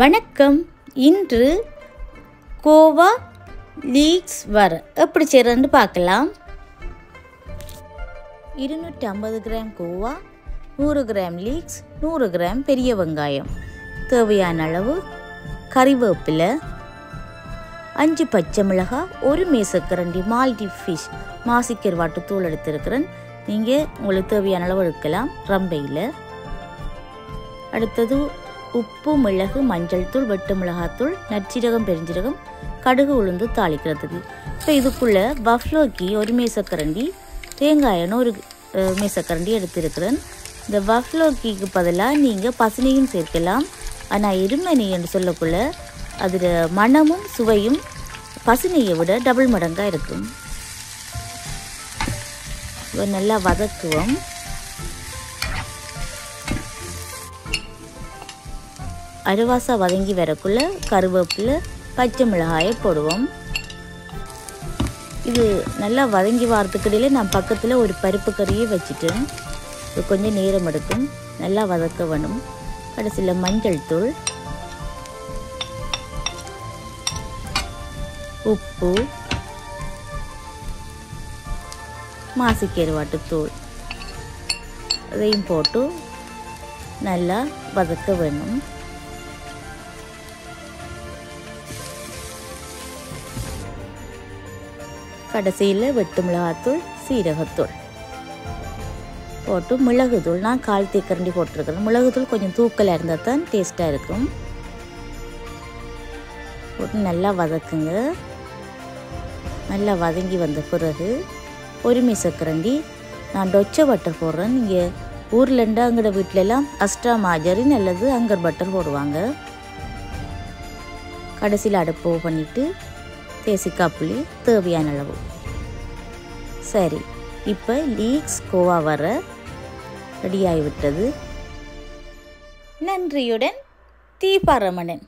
வணக்கம். இன்று கோவா லீக்ஸ் வர. எப்படி செய்கிறன்னு பார்க்கலாம். இருநூற்றி ஐம்பது கிராம் கோவா நூறு கிராம் லீக்ஸ் நூறு கிராம் பெரிய வெங்காயம். தேவையான அளவு கறிவேப்பிலை அஞ்சு பச்சை மிளகாய் ஒரு மேசக்கரண்டி மால்டி ஃபிஷ் மாசிக்கருவாட்டு தூள் எடுத்திருக்கிறேன். நீங்கள் உங்களுக்கு தேவையான அளவு எடுக்கலாம். ரம்பையில். அடுத்தது உப்பு மிளகு மஞ்சள் தூள் வெட்டு மிளகாத்தூள் நச்சீரகம் பெருஞ்சீரகம் கடுகு உளுந்து தாளிக்கிறதுக்கு. இப்போ இதுக்குள்ளே பஃப்லோக்கி ஒரு மேசக்கரண்டி தேங்காய் ஒரு அஹ், மேசக்கரண்டி எடுத்திருக்கிறேன். இந்த பஃப்லோக்கிக்கு பதிலாக நீங்கள் பசுனையும் சேர்க்கலாம். ஆனால் எருமை என்று சொல்லக்குள்ள அதில் மணமும் சுவையும் பசுனையை விட டபுள் மடங்காக இருக்கும். நல்லா வதக்குவோம். அருவாசா வதங்கி வரக்குள்ள கருவேப்பிலை பச்சை மிளகாயை போடுவோம். இது நல்லா வதங்கி வாரத்துக்கிடையில நான் பக்கத்தில் ஒரு பருப்பு கறியை வச்சுட்டேன். இது கொஞ்சம் நேரம் எடுக்கும். நல்லா வதக்க வேணும். கடைசியில் மஞ்சள் தூள் உப்பு மாசிக்கருவாட்டு தூள். அதையும் போட்டு நல்லா வதக்க வேணும். கடைசியில் வெட்டு மிளகாத்தூள் சீரகத்தூள் போட்டு மிளகுத்தூள் நான் கால் தீக்கரண்டி போட்டிருக்கிறேன் மிளகுத்தூள் கொஞ்சம் தூக்கலாக இருந்தால் தான் டேஸ்ட்டாக இருக்கும் போட்டு நல்லா வதக்குங்க நல்லா வதங்கி வந்த பிறகு பொறுமை சக்கரண்டி நான் டொச்ச பட்டர் போடுறேன் நீங்கள் ஊர்லண்டா அங்கட வீட்டிலலாம் அஸ்ட்ரா மாஜரின் அல்லது அங்கர் பட்டர் போடுவாங்க கடைசியில் அடுப்பு பண்ணிவிட்டு தேசிக்காய் புளி தேவையான அளவு. சரி இப்போ லீக்ஸ் கோவா வர ரெடியாகிவிட்டது. நன்றியுடன் தீபாரமணன்